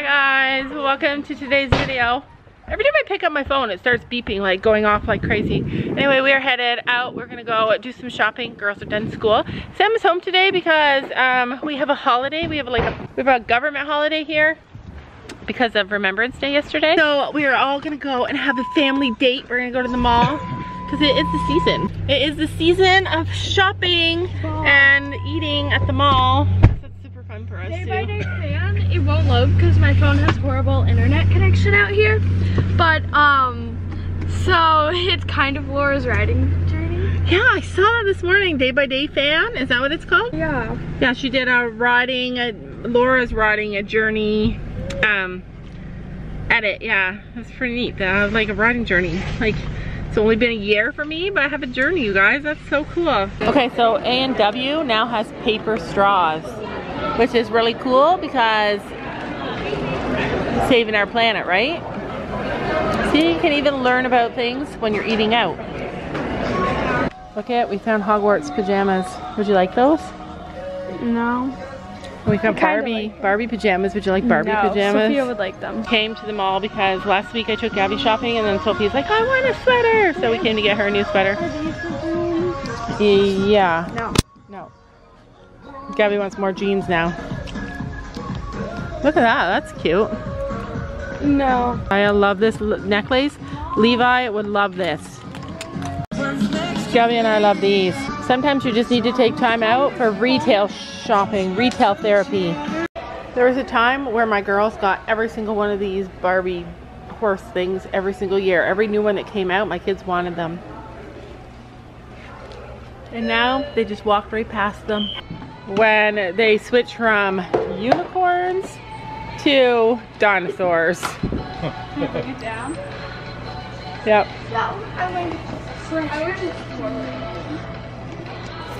Hi guys, welcome to today's video. Every time I pick up my phone, it starts beeping, like going off like crazy. Anyway, we are headed out. We're gonna go do some shopping. Girls are done school. Sam is home today because um, we have a holiday. We have like a, we have a government holiday here because of Remembrance Day yesterday. So we are all gonna go and have a family date. We're gonna go to the mall because it is the season. It is the season of shopping and eating at the mall. That's super fun for us Day too. By day fan, it won't load because my phone has horrible internet connection out here. But um, so it's kind of Laura's riding journey. Yeah, I saw that this morning. Day by day fan, is that what it's called? Yeah. Yeah, she did a riding, a, Laura's riding a journey um, edit. Yeah, that's pretty neat. Uh, like a riding journey. Like, it's only been a year for me, but I have a journey, you guys. That's so cool. Okay, so A&W now has paper straws, which is really cool because saving our planet, right? See, you can even learn about things when you're eating out. Look at, we found Hogwarts pajamas. Would you like those? No. We found Barbie, like- Barbie pajamas. Would you like Barbie no, pajamas? Sophia would like them. Came to the mall because last week I took Gabby shopping and then Sophie's like, I want a sweater. So we came to get her a new sweater. Yeah. No. No. Gabby wants more jeans now. Look at that, that's cute. No. I love this necklace. Levi would love this. Gabby and I love these. Sometimes you just need to take time out for retail shopping, retail therapy. There was a time where my girls got every single one of these Barbie horse things every single year. Every new one that came out, my kids wanted them. And now they just walked right past them. When they switch from unicorns to dinosaurs. Get down. Yep.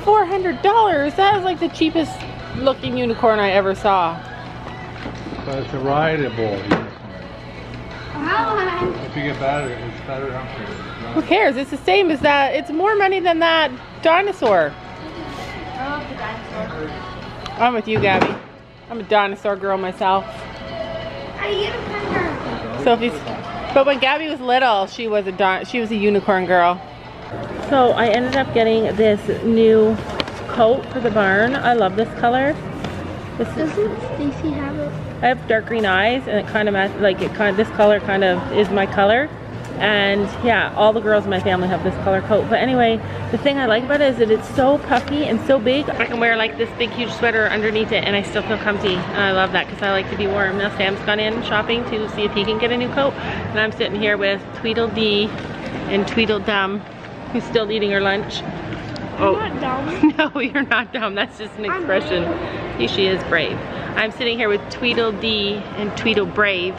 Four hundred dollars. That is like the cheapest looking unicorn I ever saw. But it's a rideable unicorn. How? If you get better, it's better. Who cares? It's the same as that. It's more money than that dinosaur. I'm with you, Gabby. I'm a dinosaur girl myself. I eat a pepper. Sophie's. But when Gabby was little, she was a di- she was a unicorn girl. So I ended up getting this new coat for the barn. I love this color. This is, Doesn't Stacy have it? I have dark green eyes, and it kind of match, like it kind. This color kind of is my color. And yeah, all the girls in my family have this color coat. But anyway, the thing I like about it is that it's so puffy and so big. I can wear like this big huge sweater underneath it and I still feel comfy. And I love that because I like to be warm. Now Sam's gone in shopping to see if he can get a new coat. And I'm sitting here with Tweedledee and Tweedledum, who's still eating her lunch. Oh. I'm not dumb. No, you're not dumb. That's just an expression. He, she is brave. I'm sitting here with Tweedledee and Tweedlebrave.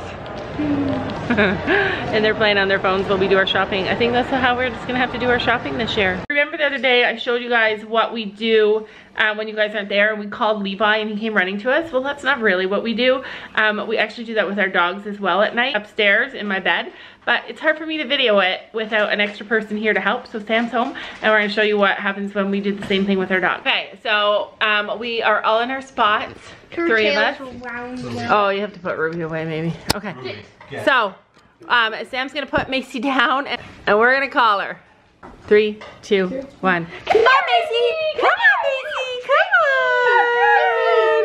and they're playing on their phones while we do our shopping. I think that's how we're just gonna have to do our shopping this year. Remember the other day I showed you guys what we do um, when you guys aren't there we called Levi and he came running to us? Well, that's not really what we do. Um, we actually do that with our dogs as well at night upstairs in my bed. But it's hard for me to video it without an extra person here to help. So Sam's home and we're gonna show you what happens when we do the same thing with our dog. Okay, so um, we are all in our spots, three of us. Oh, you have to put Ruby away maybe. Okay. So, um, Sam's gonna put Macy down and, and we're gonna call her. Three, two, one. Come on, Macy! Come on, Macy! Come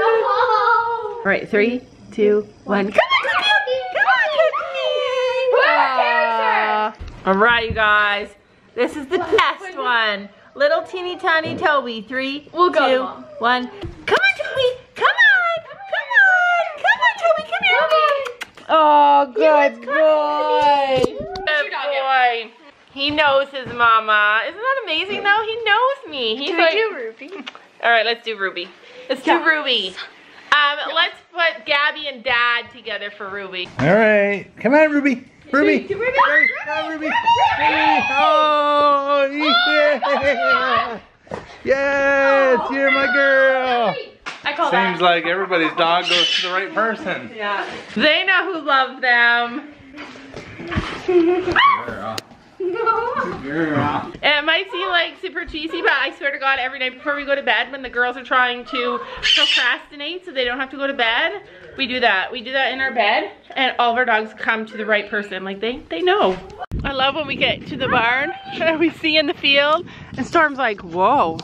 on! All right, three, two, one. Come on, Cookie! Come on, Cookie! Aw. All right, you guys. This is the test one. Little teeny tiny Toby. Three, We'll go, two, one. Come on, Toby! Come on! Come on! Come on, Toby! Come here! Oh, good boy. Good boy. He knows his mama. Isn't that amazing though? He knows me. He's Can like, we do Ruby? all right, let's do Ruby. Let's do Ruby. Um, let's put Gabby and Dad together for Ruby. All right, come on, Ruby. Ruby. Ruby. Come on, Ruby. Ruby. Oh, yeah. Yes, you're my girl. I call Seems that. like everybody's dog goes to the right person. Yeah. They know who loved them. Girl. It might seem like super cheesy, but I swear to God, every night before we go to bed, when the girls are trying to procrastinate so they don't have to go to bed, we do that. We do that in our bed, and all of our dogs come to the right person. Like, they, they know. I love when we get to the barn, and we see in the field, and Storm's like, whoa,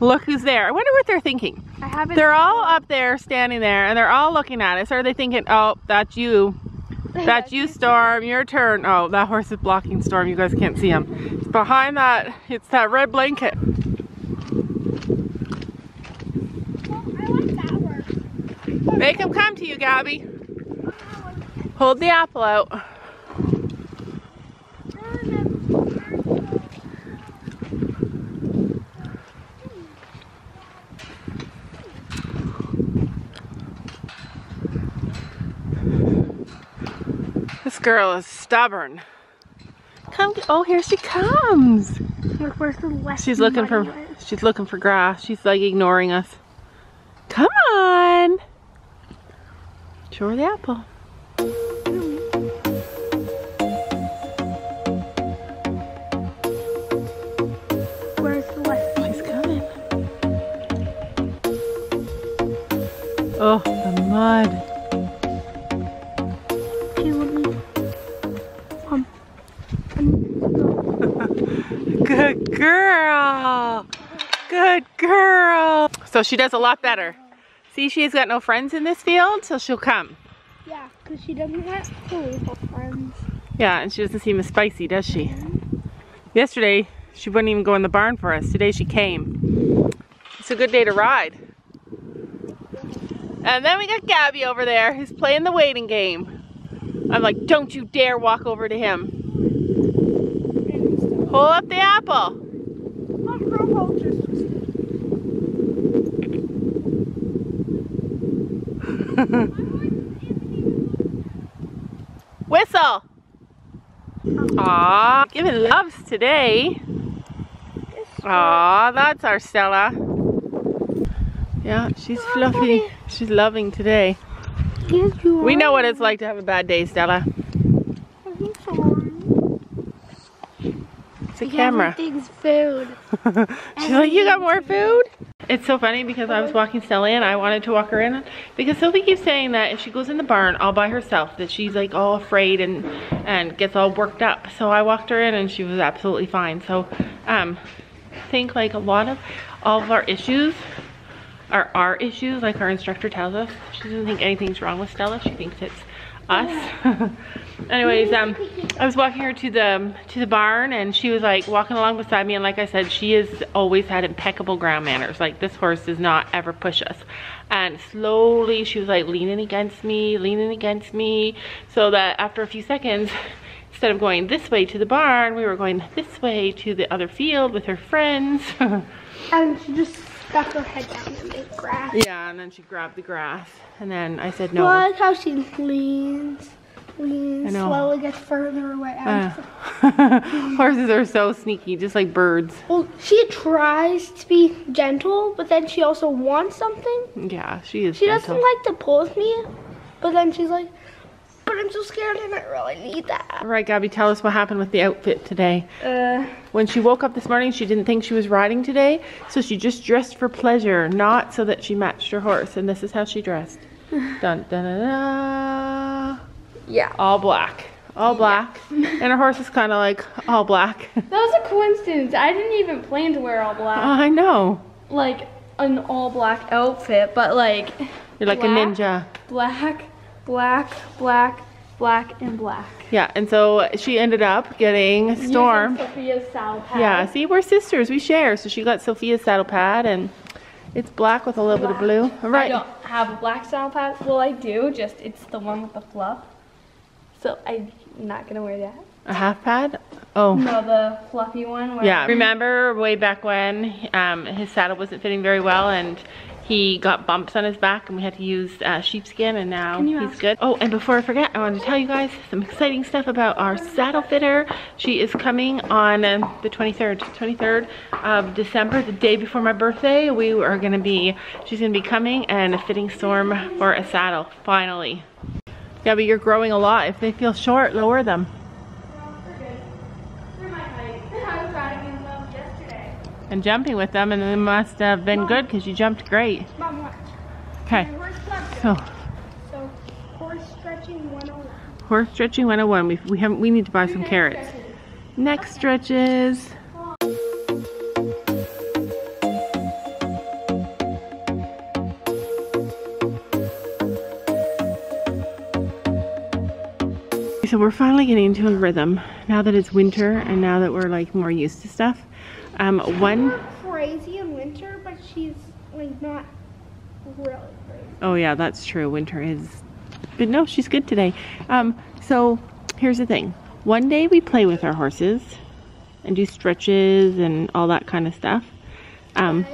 look who's there. I wonder what they're thinking. I haven't. They're all up there, standing there, and they're all looking at us. Are they thinking, oh, that's you. That's you, Storm. Your turn. Oh, that horse is blocking Storm. You guys can't see him. It's behind that. It's that red blanket. Make him come to you, Gabby. Hold the apple out. Girl is stubborn. Come. Oh, here she comes. Look, where's the left? She's looking for she's looking for grass. She's like ignoring us. Come on. Show her the apple. Where's the left? She's coming. Oh, the mud. Good girl. Good girl. So she does a lot better. See, she's got no friends in this field, so she'll come. Yeah, because she doesn't have playful friends. Yeah, and she doesn't seem as spicy, does she? Yesterday, she wouldn't even go in the barn for us. Today she came. It's a good day to ride. And then we got Gabby over there who's playing the waiting game. I'm like, don't you dare walk over to him. Pull up the apple. Whistle. Aw, giving loves today. Aw, that's our Stella. Yeah, she's fluffy. She's loving today. We know what it's like to have a bad day, Stella. A camera. Everything's food. She's like, you got more food? It's so funny because I was walking Stella and I wanted to walk her in because Sophie keeps saying that if she goes in the barn all by herself, that she's like all afraid and and gets all worked up. So I walked her in and she was absolutely fine. So um, I think like a lot of all of our issues are our issues, like our instructor tells us. She doesn't think anything's wrong with Stella. She thinks it's us. Anyways, um, I was walking her to the to the barn, and she was like walking along beside me. And like I said, she has always had impeccable ground manners. Like this horse does not ever push us. And slowly, she was like leaning against me, leaning against me, so that after a few seconds, instead of going this way to the barn, we were going this way to the other field with her friends. And she just stuck her head down in the grass. yeah, and then she grabbed the grass, and then I said no. Like how she leans, leans, slowly gets further away. Uh, horses are so sneaky, just like birds. Well, she tries to be gentle, but then she also wants something. Yeah, she is She gentle. doesn't like to pull with me, but then she's like, I'm so scared and I really need that. All right, Gabby, tell us what happened with the outfit today. Uh, When she woke up this morning, she didn't think she was riding today, so she just dressed for pleasure, not so that she matched her horse. And this is how she dressed. Dun dun dun. dun. yeah. All black, all black, and her horse is kind of like all black. That was a coincidence. I didn't even plan to wear all black, I know. like an all black outfit, but like You're like Black? a ninja. black, black, black, black, and black. Yeah, and so she ended up getting Storm. Using Sophia's saddle pad. Yeah, see, we're sisters. We share. So she got Sophia's saddle pad, and it's black with a little bit of blue. All I don't have a black saddle pad. Well, I do. Just it's the one with the fluff. So I'm not gonna wear that. A half pad? Oh. No, the fluffy one. Where Yeah, remember way back when um, his saddle wasn't fitting very well and he got bumps on his back and we had to use uh, sheepskin and now he's ask- good. Oh, and before I forget, I wanted to tell you guys some exciting stuff about our saddle fitter. She is coming on um, the 23rd, 23rd of December, the day before my birthday. We are gonna be, she's gonna be coming and a fitting Storm for a saddle, finally. Yeah, but you're growing a lot. If they feel short, lower them. And jumping with them, and it must have been good because you jumped great. Mom, watch. Okay, Horse so oh. So, horse stretching 101. horse stretching 101. We we have we need to buy some carrots. next Neck stretches. So we're finally getting into a rhythm now that it's winter and now that we're like more used to stuff. Um, one crazy in winter, but she's like not really crazy. Oh yeah, that's true. Winter is, but no, she's good today. Um, so here's the thing. One day we play with our horses and do stretches and all that kind of stuff. Um,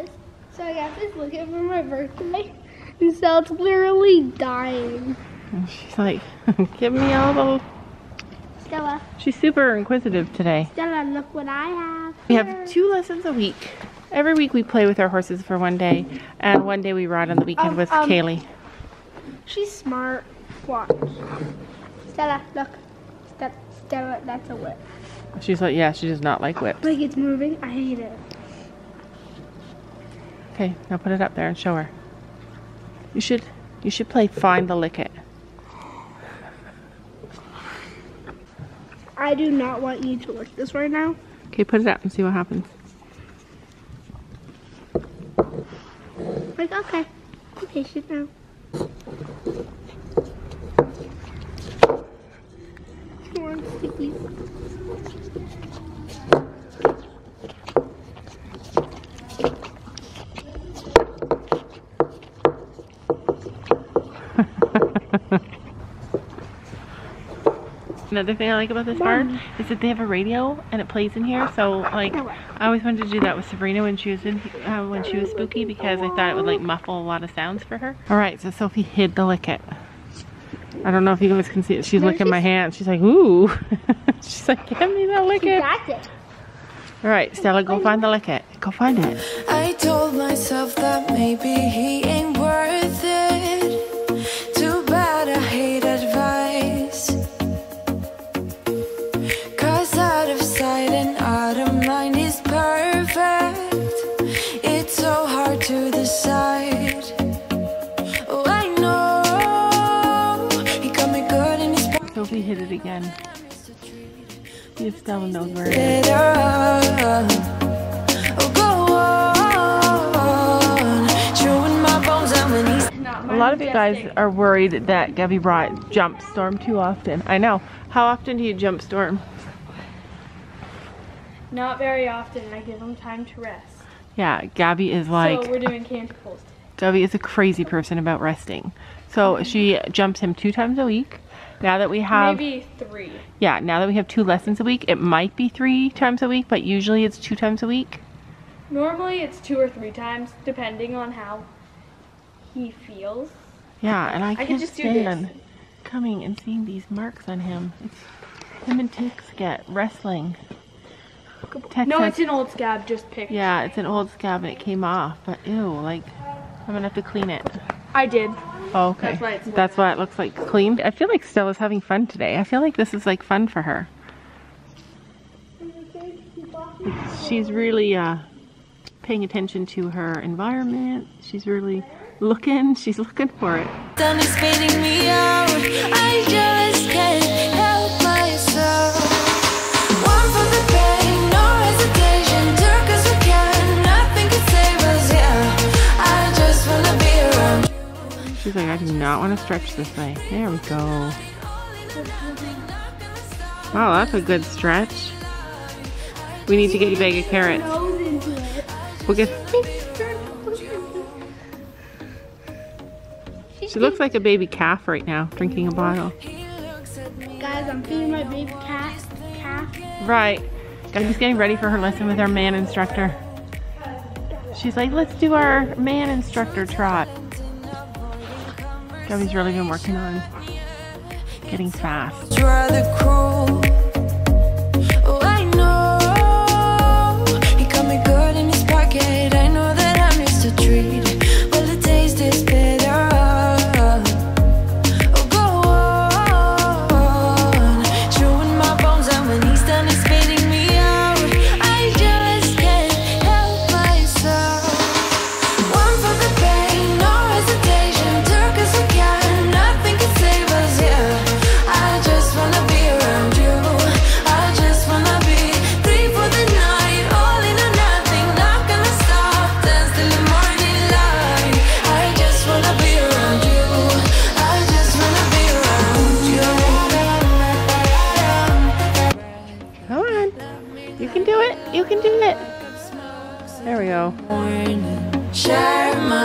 So I got this looking for my birthday. And so it's literally dying. and she's like, give me all the. Stella, She's super inquisitive today. Stella, look what I have. We have two lessons a week. Every week we play with our horses for one day, and one day we ride on the weekend Um, with um, Kaylee. She's smart. Watch. Stella, look. Stella, Stella, that's a whip. She's like, yeah, she does not like whips. Like it's moving. I hate it. Okay, now put it up there and show her. You should, you should play find the Likit. I do not want you to lick this right now. Okay, put it up and see what happens. Like, okay. Be patient now. Stickies. Another thing I like about this barn is that they have a radio and it plays in here. So like, I always wanted to do that with Sabrina when she was in uh, when she was spooky because I thought it would like muffle a lot of sounds for her. All right, so Sophie hid the Likit. I don't know if you guys can see it. She's There licking my hand. She's like, ooh. She's like, give me the Likit. That's it. All right, Stella, go find the Likit. Go find it. I told myself that maybe he ain't worth Sophie hit it again. See if Stella knows where it is. better. Go on, chewing my bones out my knees. A lot of you guys are worried that Gabby brought jump Storm too often. I know. How often do you jump Storm? Not very often. I give them time to rest. Yeah, Gabby is like so we're doing canticles. Gabby is a crazy person about resting. So she jumps him two times a week. Now that we have Maybe three. yeah, now that we have two lessons a week, it might be three times a week, but usually it's two times a week. Normally it's two or three times, depending on how he feels. Yeah, and I could can't just do this. stand coming and seeing these marks on him. It's him and Tix get wrestling. Tex No, has- it's an old scab, just picked. Yeah, it's an old scab and it came off, but ew, like I'm gonna have to clean it. I did. Oh, okay. That's why it's That's why it looks like clean. I feel like Stella's having fun today. I feel like this is like fun for her. She's really uh, paying attention to her environment. She's really looking. She's looking for it. She's like, I do not want to stretch this way. There we go. Wow, that's a good stretch. We need to get you a bag of carrots. Nose into it. We'll get. She looks like a baby calf right now, drinking a bottle. He looks at me. Guys, I'm feeding my baby calf. Calf. Right. Gabby's getting ready for her lesson with our man instructor. She's like, let's do our man instructor trot. Gabby's really been working on getting fast.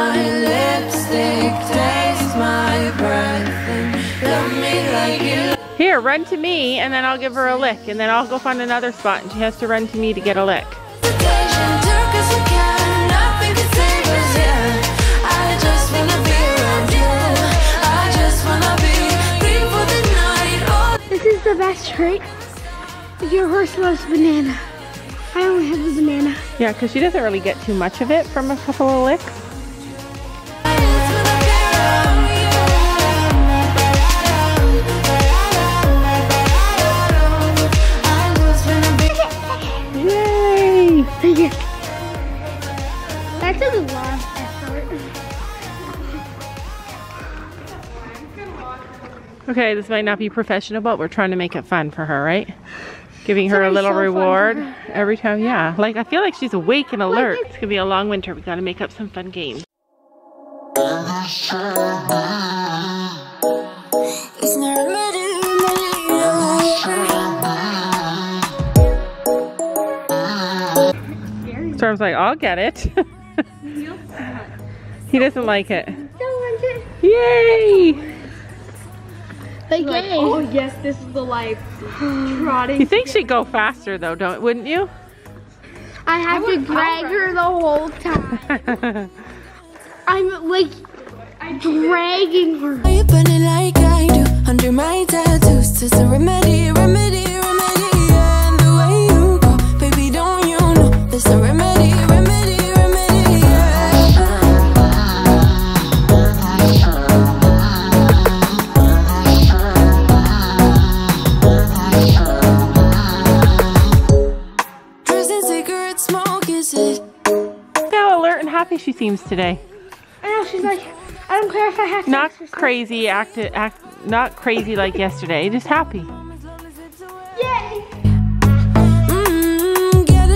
My lipstick, taste my breath, and love me like Here, run to me, and then I'll give her a lick, and then I'll go find another spot, and she has to run to me to get a lick. hesitation. Dark as we can, nothing can save us, yeah. I just wanna be around you. I just wanna be free for the night. Oh, This is the best trait. Your horse loves banana. I only have the banana. Yeah, because she doesn't really get too much of it from a couple of licks. Okay, this might not be professional, but we're trying to make it fun for her, right? Giving her a little so reward every time. Yeah, like I feel like she's awake and alert. it's- It's gonna be a long winter. We gotta make up some fun games. It's not ready, Storm's like, I'll get it. he doesn't like it. Don't want it. Yay! Like, oh yes, this is the life. Trotting. You think she'd go faster though, don't wouldn't you? I have to drag her the whole time. I'm like dragging her. Why you burning like I do under my tattoos? Just a remedy, remedy, remedy. And the way you go, baby, don't you know? There's a remedy, remedy, seems today. I know she's like, I don't care if I have to. Not exercise. crazy, act, act, not crazy like yesterday. Just happy. Yay! Mm, get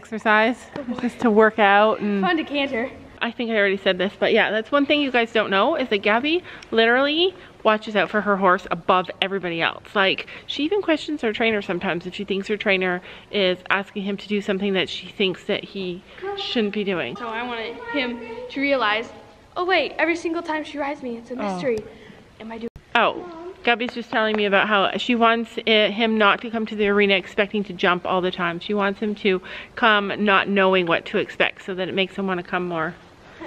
good to get exercise? Just to work out and Fun to canter. I think I already said this, but yeah, that's one thing you guys don't know is that Gabby literally watches out for her horse above everybody else. Like, she even questions her trainer sometimes if she thinks her trainer is asking him to do something that she thinks that he shouldn't be doing. So I wanted him to realize, oh wait, every single time she rides me, it's a mystery. Oh. Am I doing? Oh, Gabby's just telling me about how she wants uh, him not to come to the arena expecting to jump all the time. She wants him to come not knowing what to expect so that it makes him want to come more.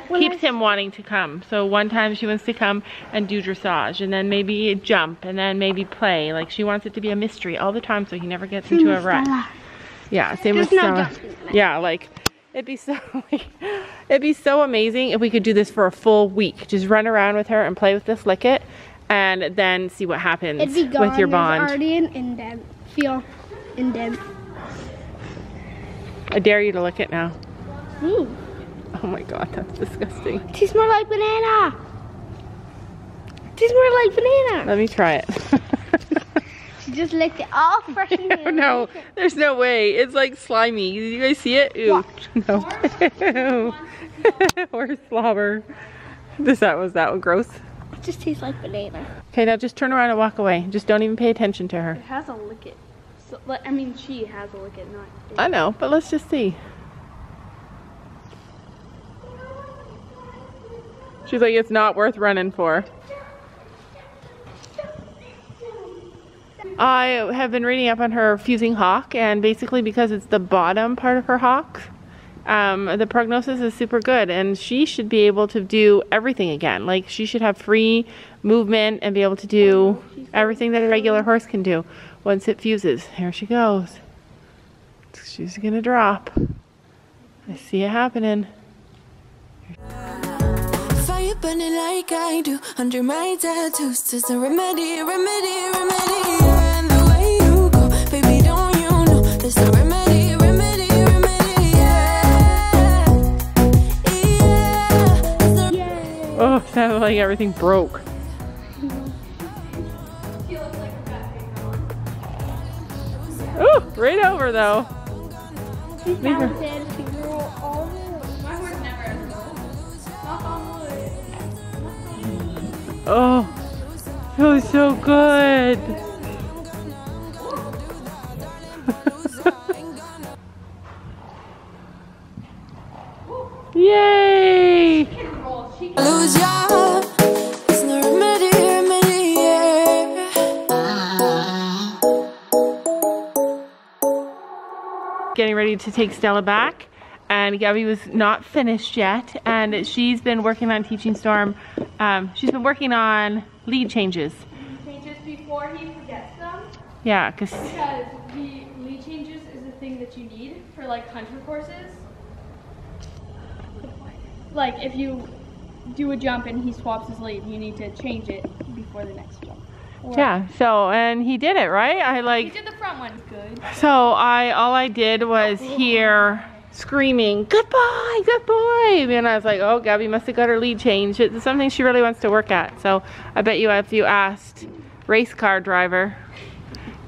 Keeps him wanting to come. So one time she wants to come and do dressage and then maybe jump and then maybe play. Like she wants it to be a mystery all the time so he never gets into a rut. Yeah, same Just with Stella. Yeah, like it'd be so it'd be so amazing if we could do this for a full week. Just run around with her and play with this Likit and then see what happens It'd be gone. with your There's bond. already an indent. Feel indent. I dare you to lick it now. Oh my god, that's disgusting. Tastes more like banana. Tastes more like banana. Let me try it. She just licked it all fresh and no, there's no way. It's like slimy. You guys see it? Ew. No. Horse slobber. This that was that one gross. It just tastes like banana. Okay, now just turn around and walk away. Just don't even pay attention to her. It has a Likit. So, like, I mean, she has a Likit, not. I know, but let's just see. She's like, it's not worth running for. I have been reading up on her fusing hock, and basically because it's the bottom part of her hock, um, the prognosis is super good, and she should be able to do everything again. Like she should have free movement and be able to do everything that a regular horse can do once it fuses. Here she goes. She's gonna drop. I see it happening. Fire burning like I do under my tattoos. There's a remedy, remedy, remedy. Oh, sounded like everything broke. Ooh, right over though. Her. Oh, feels so good. Getting ready to take Stella back and Gabby was not finished yet and she's been working on teaching Storm um, she's been working on lead changes Changes before he forgets them. yeah because Because the lead changes is the thing that you need for like hunter courses. Like if you do a jump and he swaps his lead, you need to change it before the next jump. Or- yeah so and he did it right I like He did the front one good. so I all I did was hear screaming good boy good boy and I was like oh Gabby must have got her lead changed it's something she really wants to work at so I bet you if you asked race car driver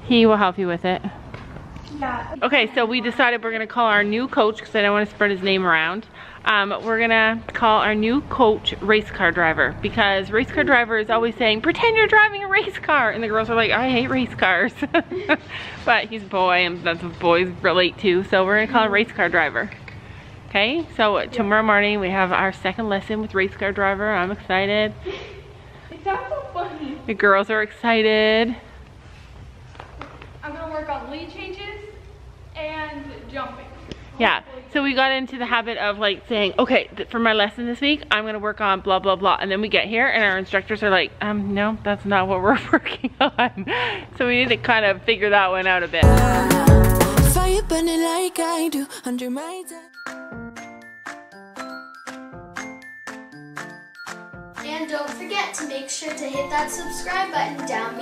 he will help you with it Yeah. Okay, so we decided we're gonna call our new coach because I don't want to spread his name around. Um, we're gonna call our new coach race car driver because race car driver is always saying, pretend you're driving a race car. And the girls are like, I hate race cars. but he's a boy and that's what boys relate to. So we're gonna call him race car driver. Okay, so tomorrow morning we have our second lesson with race car driver. I'm excited. It sounds so funny. The girls are excited. I'm gonna work on lead changes and jumping. Yeah. So we got into the habit of like saying, okay, for my lesson this week, I'm gonna work on blah blah blah, and then we get here and our instructors are like, um, no, that's not what we're working on. So we need to kind of figure that one out a bit. Fire burning like I do under my. And don't forget to make sure to hit that subscribe button down